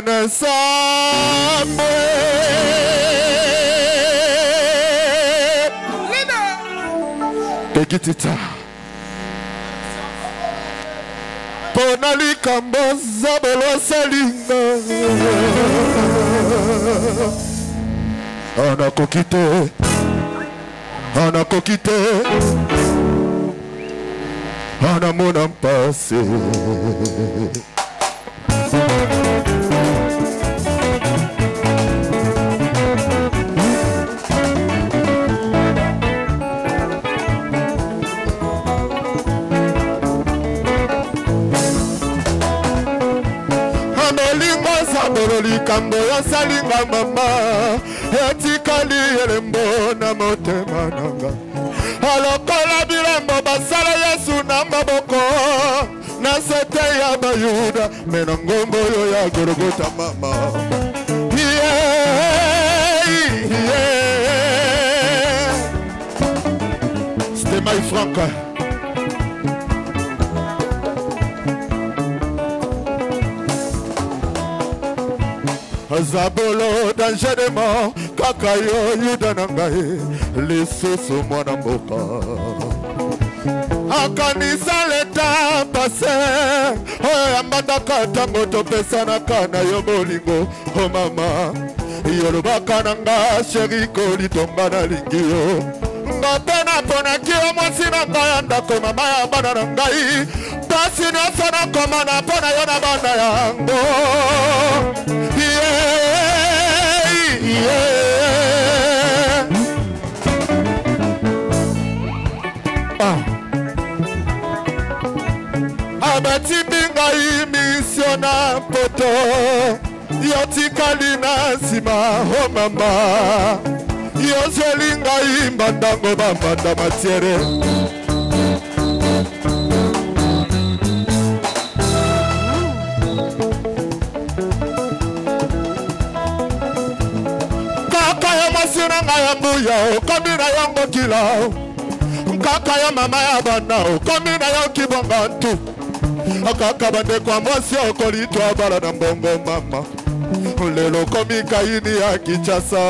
na sambo tekitita mpo na likambo nzabelo asalinga anakoki te anakoki te anamona mpasi likambo yosalinga mama etikali elembo na motema nanga alokola bilembo basala yesu na maboko na sete ya bayuda me na ngombo oyo ya gorogota mama yeah, yeah. stemai franka zabolo danger de mort kaka yo yuda na ngai lisusu mwana mboka akanisa leta pase oyo yambataka ntango topesanaka na yo bolingo o oh, mama yolobaka na nga sheri kolitonga nalingi yo nga mpe naponaki yo mwasi na ngai ya ndako mama ya bana na ngai mpasi nyonso nakomana mpo na yo na bana yango Ah. abatimbi ngai misio na poto yo tikali na nsima o mama yozweli ngai mbandango bambanda matiere na ngai ya mbuya okomi na yo ngokila nkaka yo mama ya bana okomi na yo kibonga ntu okaka bandeko ya mwasi okolitwa bala na mbongo mama lelo okomi kaini ya kinshasa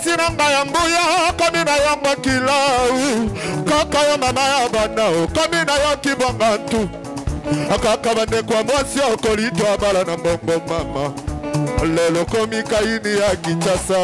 kasi na ngai ya nguya okomi na yo mokila kaka yo mama ya bana okomi na yo kibonga ntu kaka bandeko ya mwasi okolitwa bala na mbongo mama lelo komi kaini ya kinshasa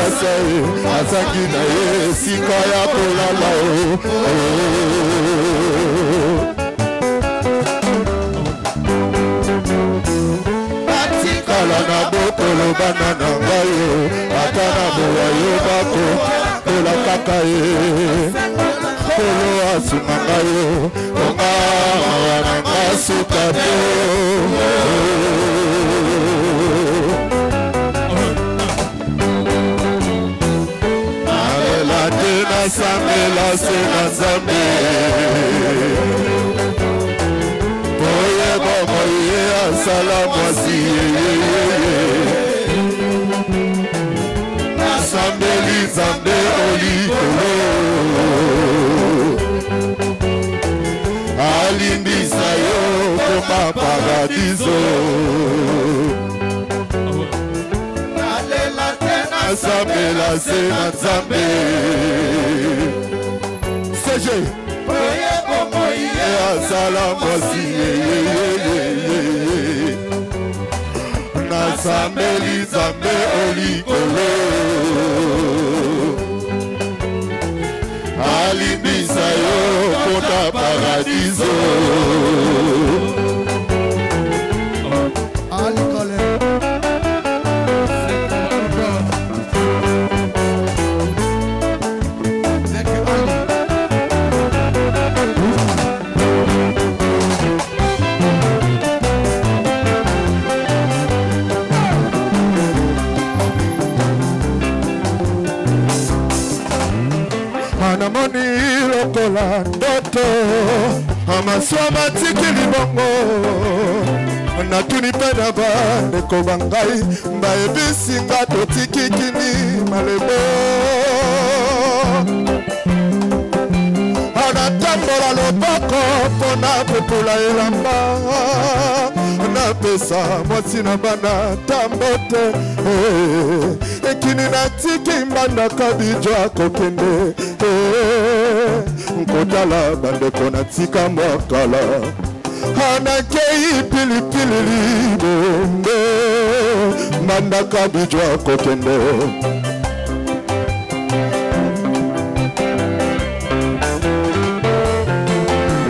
nyonso azaki na ye esika ya kolala o batikala na bokolo bana na ngai o ata na mowayo bakokola kaka ye kolo asuma ngai o onga mawa na nga suka te nzambe lase na nzambe boyeba moye asala mwasi nasambeli nzambe olikolo alimbisa yo koma paradiso nasambela se na nzambe sege oye bomoi ye azala mwasi yeyeyeyeyeye nasambeli nzambe olikolo alimbisa yo mpona paradiso oh. masuwa batikeli bongo natuni mpe na bandeko bangai bayebisi nga totikikini malebo anatambola loboko mpona kopola elamba napesa mwasi na bana tambo te eh, ekini natiki mbandaka bijo akokende eh, tozala bandeko natika mwa kala anakei pilipili libongo mbandaka bijo akokende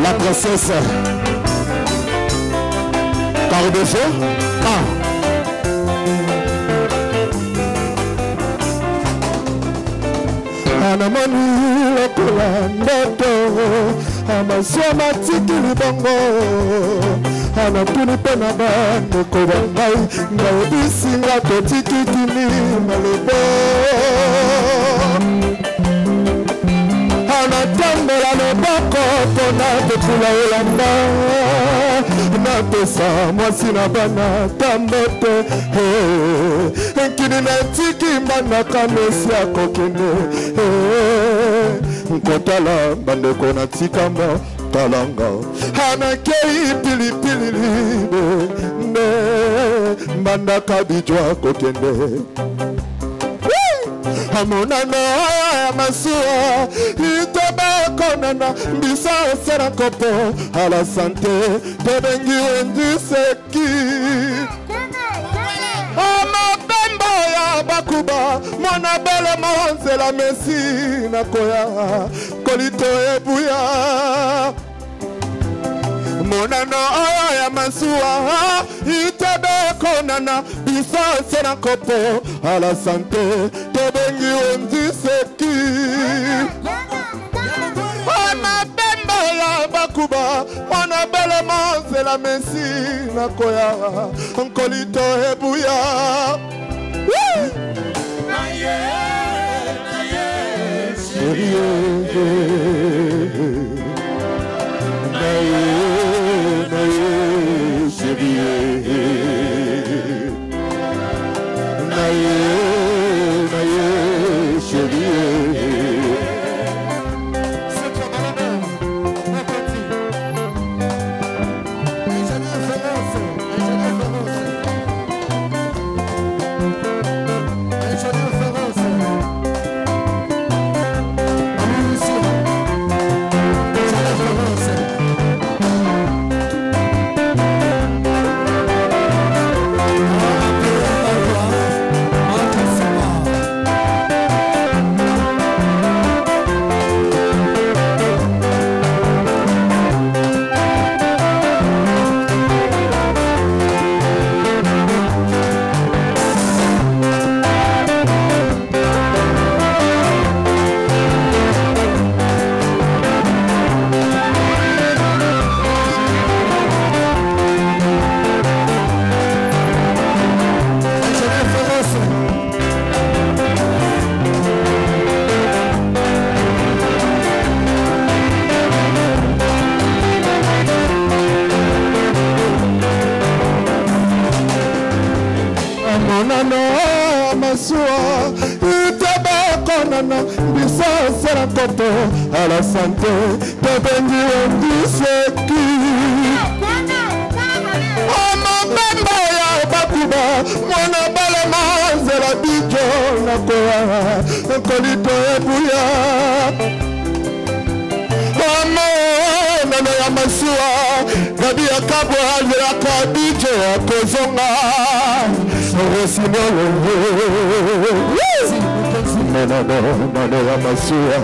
la princesse par défaut ah. anamoni lokola ndoto amazwa matikili bongo anatuni mpe na bandeko bangai ngayebisinga totikitini malebo anatambola loboko mpona kokula elamba napesa mwasi na bana tambo te eh. mikili natiki mbanaka mesi akokende eh, nkotala bandeko natikamba talanga anakei pilipili libe nde mbandaka bijwa kokende amonana ya masuwa itobakonana mbisa osalako mpo ala sante tobengi wenjiseki bamapemba ya bakuba mwana balema nzela mesi nakoya koliko ebuya monano oyo ya masuwa itebekonana bisanse na kopo ala sante tobengi ondiseki nakuba mwana belema nzela mesi nakoya nkoli to ebuya na ye, na ye, nzoto ala sante tobengi ondiseki omobembo oh, ya bakuba mwana balema nzela bijo nakoya kolito ebuya omonano ya masuwa gabi ya kabwa alelaka bijo ya kozonga rosimolongo na masuwa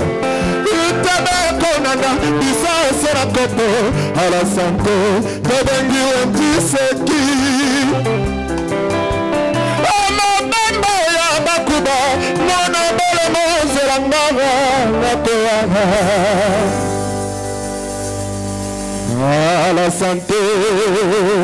utabekonana bisa osala kopo ala sante tobengi wentiseki amabemba ya bakuba mwana bolemo ozelanganga natoyanga ala sante